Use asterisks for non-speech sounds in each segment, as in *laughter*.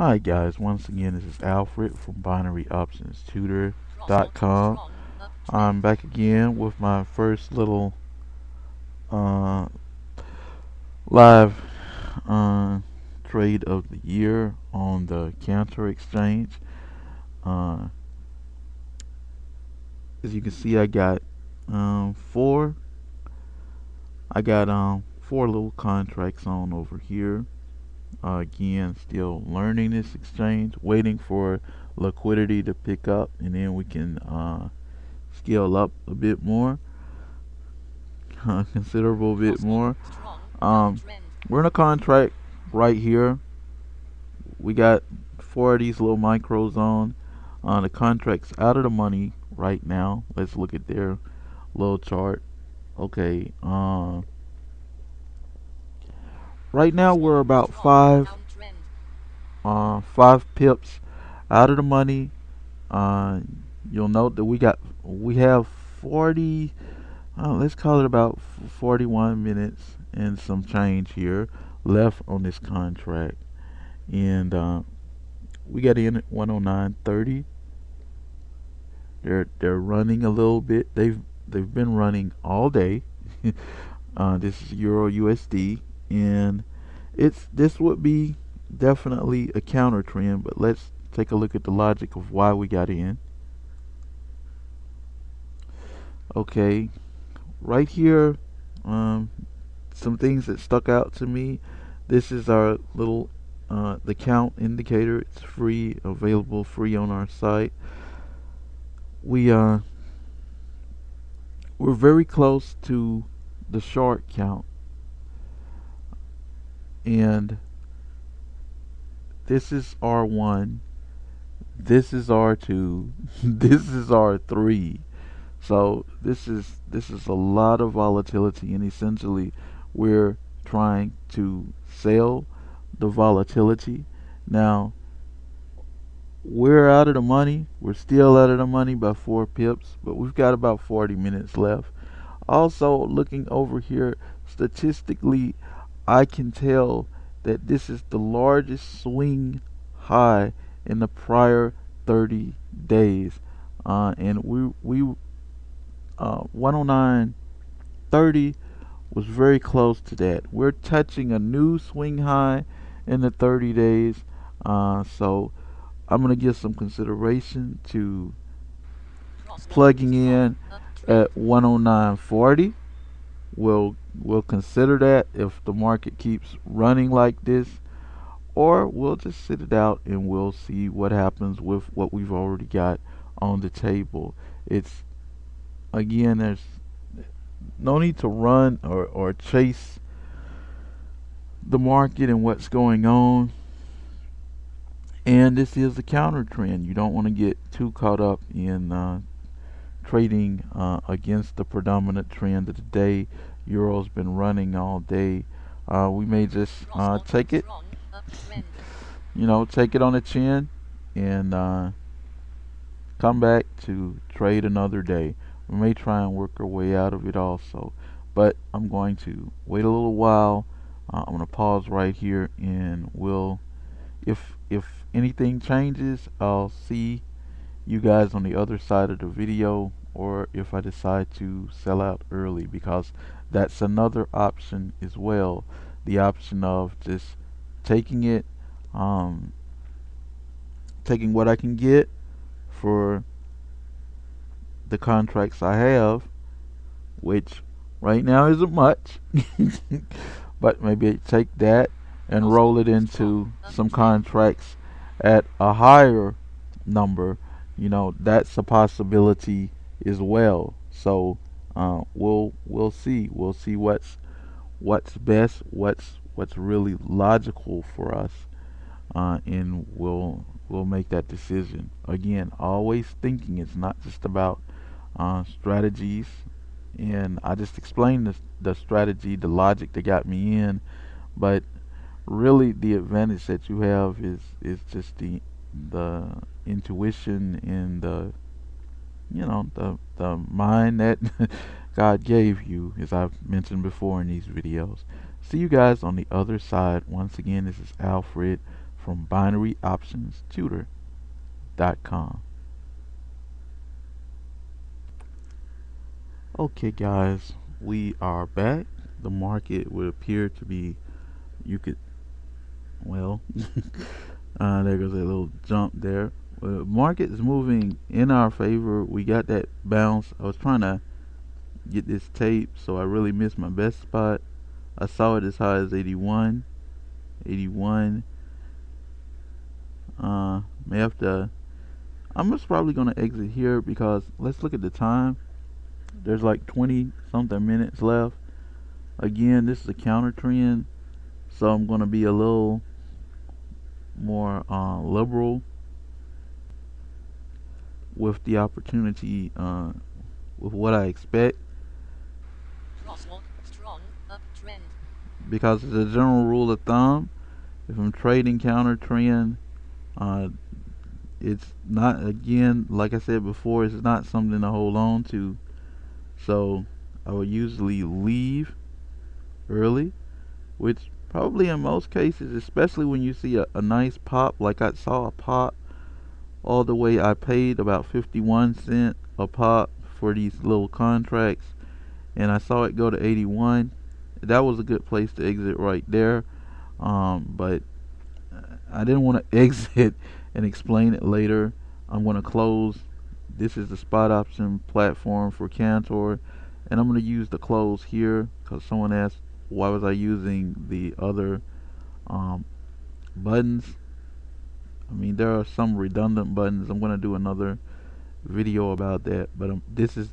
Hi guys, once again this is Alfred from BinaryOptionsTutor.com. I'm back again with my first little uh, live uh, trade of the year on the Cantor Exchange. Uh, as you can see, I got um, four. I got um, four little contracts on over here. Uh, again, still learning this exchange, waiting for liquidity to pick up, and then we can uh, scale up a bit more, *laughs* a considerable bit more. Um, we're in a contract right here. We got four of these little micros on. Uh, the contract's out of the money right now. Let's look at their little chart. Okay. Uh, Right now we're about five, uh, five pips out of the money. Uh, you'll note that we got we have 40. Uh, let's call it about 41 minutes and some change here left on this contract, and uh, we got in at 109.30. They're they're running a little bit. They've they've been running all day. *laughs* uh, this is Euro USD and it's this would be definitely a counter trend but let's take a look at the logic of why we got in. Okay right here um, some things that stuck out to me. This is our little uh, the count indicator. It's free available free on our site. We uh we're very close to the short count and this is R1 this is R2 *laughs* this is R3 so this is this is a lot of volatility and essentially we're trying to sell the volatility. Now we're out of the money. We're still out of the money by four pips but we've got about 40 minutes left. Also looking over here statistically I can tell that this is the largest swing high in the prior 30 days. Uh, and we, we uh, 109.30 was very close to that. We're touching a new swing high in the 30 days. Uh, so I'm going to give some consideration to plugging in at 109.40. We'll we'll consider that if the market keeps running like this or we'll just sit it out and we'll see what happens with what we've already got on the table. It's again there's no need to run or, or chase the market and what's going on. And this is a counter trend. You don't want to get too caught up in uh, trading uh, against the predominant trend of the day Euro's been running all day. Uh, we may just uh, take it, you know, take it on the chin and uh, come back to trade another day. We may try and work our way out of it also, but I'm going to wait a little while. Uh, I'm going to pause right here and we'll, if if anything changes, I'll see you guys on the other side of the video or if I decide to sell out early because that's another option as well. The option of just taking it um, taking what I can get for the contracts I have which right now isn't much *laughs* but maybe take that and roll it into some contracts at a higher number. You know that's a possibility as well. So uh, we'll we'll see. We'll see what's what's best what's what's really logical for us uh, and we'll we'll make that decision. Again always thinking it's not just about uh, strategies. And I just explained the, the strategy the logic that got me in. But really the advantage that you have is is just the the intuition and the you know the the mind that *laughs* God gave you as I've mentioned before in these videos see you guys on the other side once again this is Alfred from binaryoptionstutor.com. Okay, guys, we are back. The market would appear to be, you could, well, *laughs* uh, there goes a little jump there. Uh, market is moving in our favor. We got that bounce. I was trying to get this tape, so I really missed my best spot. I saw it as high as 81. 81. Uh, may have to. I'm just probably gonna exit here because let's look at the time. There's like 20 something minutes left. Again, this is a counter trend, so I'm gonna be a little more uh, liberal with the opportunity, uh, with what I expect. Because as a general rule of thumb, if I'm trading counter trend, uh, it's not again like I said before, it's not something to hold on to. So I would usually leave early, which probably in most cases, especially when you see a, a nice pop, like I saw a pop all the way I paid about 51 cent a pop for these little contracts and I saw it go to 81 that was a good place to exit right there um, but I didn't want to *laughs* exit and explain it later. I'm going to close. This is the spot option platform for Cantor and I'm going to use the close here because someone asked why was I using the other um, buttons I mean, there are some redundant buttons. I'm going to do another video about that. But um, this is,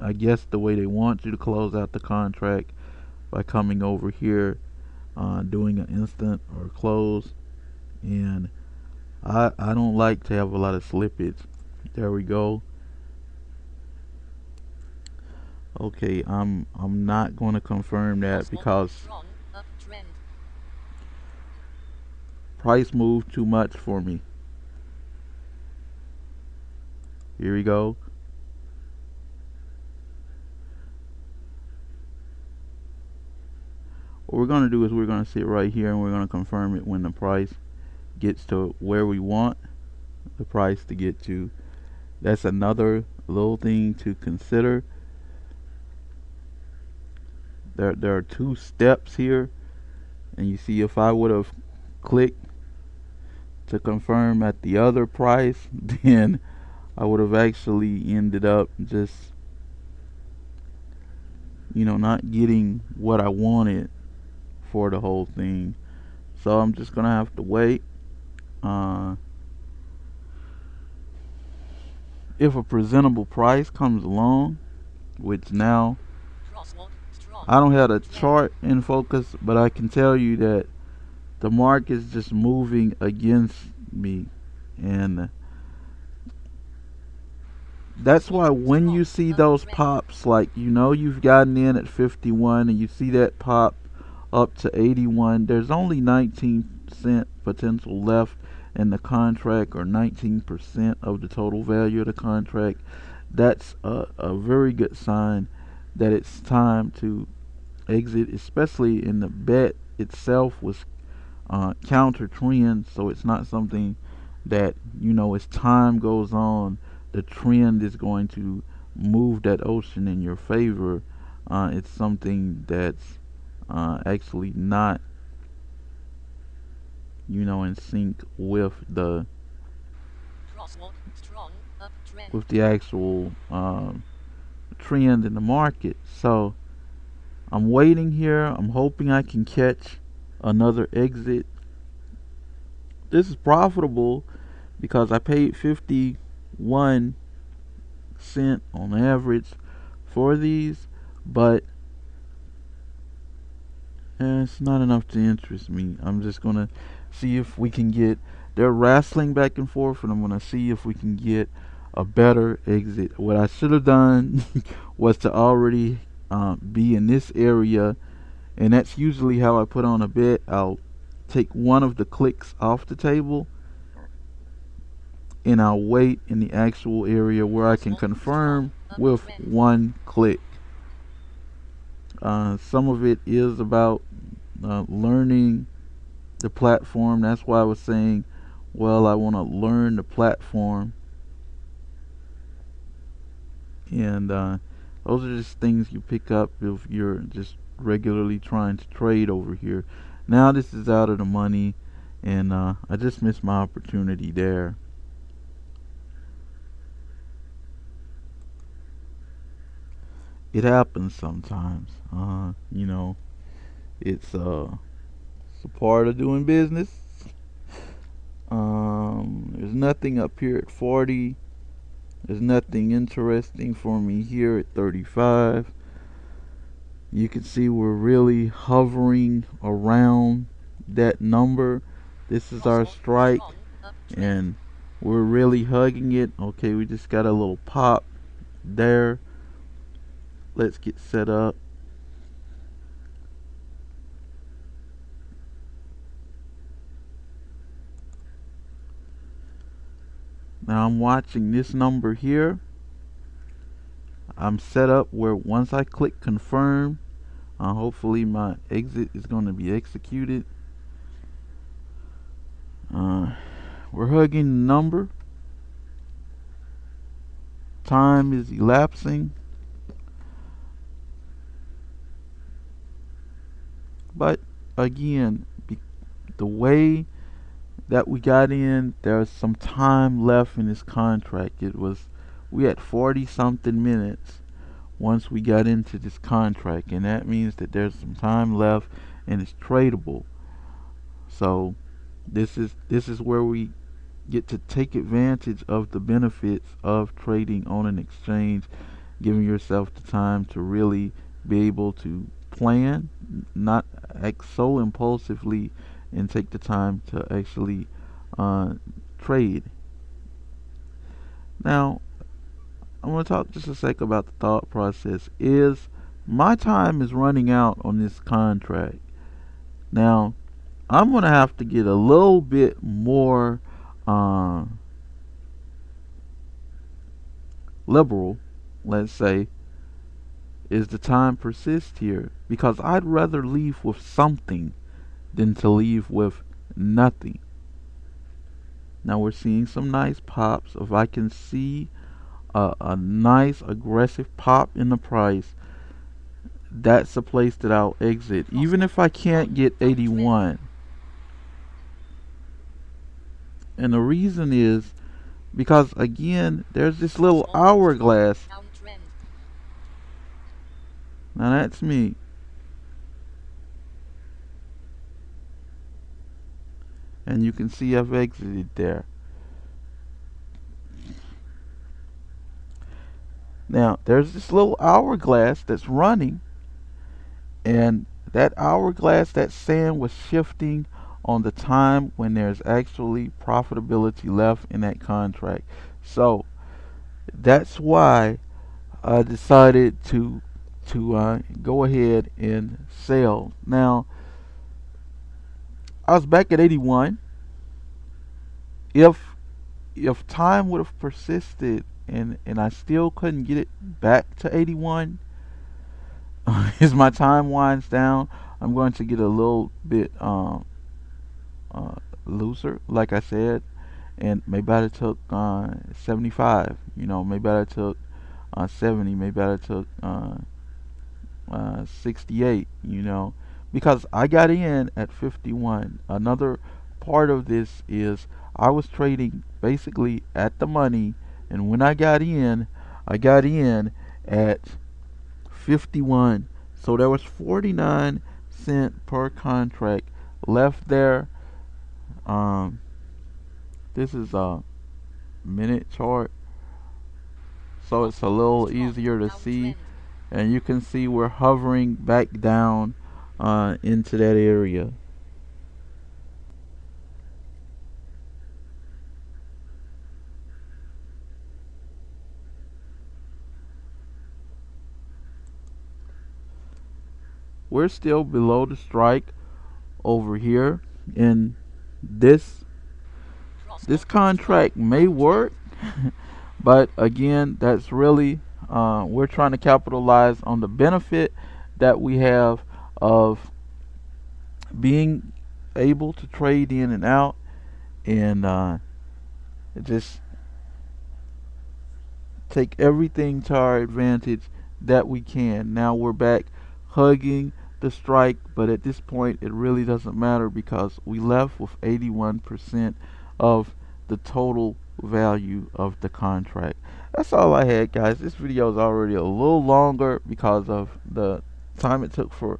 I guess, the way they want you to close out the contract by coming over here, uh, doing an instant or close. And I, I don't like to have a lot of slippage. There we go. Okay, I'm I'm not going to confirm that because price moved too much for me. Here we go. What we're going to do is we're going to sit right here and we're going to confirm it when the price gets to where we want the price to get to. That's another little thing to consider. There, there are two steps here. And you see if I would have clicked to confirm at the other price, *laughs* then I would have actually ended up just, you know, not getting what I wanted for the whole thing. So I'm just going to have to wait. Uh, if a presentable price comes along, which now I don't have a chart in focus, but I can tell you that the mark is just moving against me. And uh, that's why when you see those pops like you know you've gotten in at 51 and you see that pop up to 81 there's only 19 cent potential left in the contract or 19% of the total value of the contract. That's a, a very good sign that it's time to exit especially in the bet itself was uh, counter trend, so it's not something that you know as time goes on, the trend is going to move that ocean in your favor. Uh, it's something that's uh, actually not, you know, in sync with the with the actual um, trend in the market. So I'm waiting here. I'm hoping I can catch another exit. This is profitable because I paid 51 cent on average for these, but eh, it's not enough to interest me. I'm just gonna see if we can get. They're wrestling back and forth, and I'm gonna see if we can get a better exit. What I should have done *laughs* was to already uh, be in this area and that's usually how I put on a bet. I'll take one of the clicks off the table and I'll wait in the actual area where I can confirm with one click. Uh, some of it is about uh, learning the platform. That's why I was saying, well, I want to learn the platform. And uh, those are just things you pick up if you're just regularly trying to trade over here. Now this is out of the money, and uh, I just missed my opportunity there. It happens sometimes. Uh, you know, it's uh, it's a part of doing business. Um, there's nothing up here at 40. There's nothing interesting for me here at 35 you can see we're really hovering around that number. This is our strike and we're really hugging it. Okay we just got a little pop there. Let's get set up. Now I'm watching this number here. I'm set up where once I click confirm uh, hopefully my exit is going to be executed. Uh, we're hugging the number. Time is elapsing. But again, the way that we got in, there's some time left in this contract. It was, we had 40 something minutes once we got into this contract and that means that there's some time left and it's tradable. So this is this is where we get to take advantage of the benefits of trading on an exchange giving yourself the time to really be able to plan not act so impulsively and take the time to actually uh, trade. Now I want to talk just a sec about the thought process. Is my time is running out on this contract. Now, I'm going to have to get a little bit more uh, liberal, let's say, is the time persist here. Because I'd rather leave with something than to leave with nothing. Now we're seeing some nice pops. If I can see a, a nice aggressive pop in the price, that's the place that I'll exit. Even if I can't get 81. And the reason is because again, there's this little hourglass. Now that's me. And you can see I've exited there. Now, there's this little hourglass that's running, and that hourglass, that sand was shifting on the time when there's actually profitability left in that contract. So that's why I decided to to uh, go ahead and sell. Now I was back at 81. If if time would have persisted and and I still couldn't get it back to 81 *laughs* as my time winds down I'm going to get a little bit um, uh, looser like I said and maybe I took uh, 75 you know maybe I took uh, 70 maybe I took uh, uh, 68 you know because I got in at 51 another part of this is I was trading basically at the money and when I got in, I got in at 51. So there was 49 cent per contract left there. Um, this is a minute chart. So it's a little easier to see. And you can see we're hovering back down uh, into that area. We're still below the strike over here and this this contract may work *laughs* but again that's really uh, we're trying to capitalize on the benefit that we have of being able to trade in and out and uh, just take everything to our advantage that we can. Now we're back hugging the strike, but at this point it really doesn't matter because we left with 81% of the total value of the contract. That's all I had guys. This video is already a little longer because of the time it took for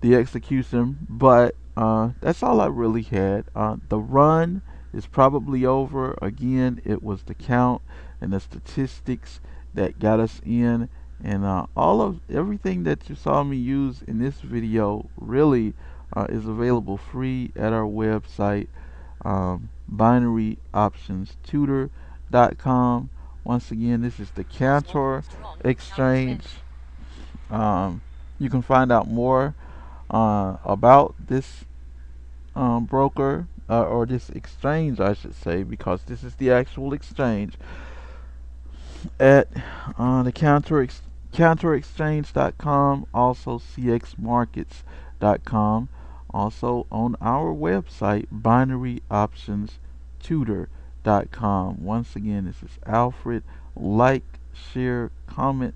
the execution, but uh, that's all I really had. Uh, the run is probably over. Again, it was the count and the statistics that got us in and uh, all of everything that you saw me use in this video really uh, is available free at our website um, binaryoptionstutor.com once again this is the Cantor exchange. Um, you can find out more uh, about this um, broker uh, or this exchange I should say because this is the actual exchange. At uh, the Cantor Exchange cantorexchange.com, also cxmarkets.com, also on our website, binaryoptionstutor.com. Once again, this is Alfred. Like, share, comment,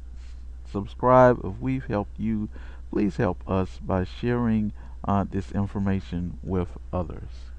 subscribe. If we've helped you, please help us by sharing uh, this information with others.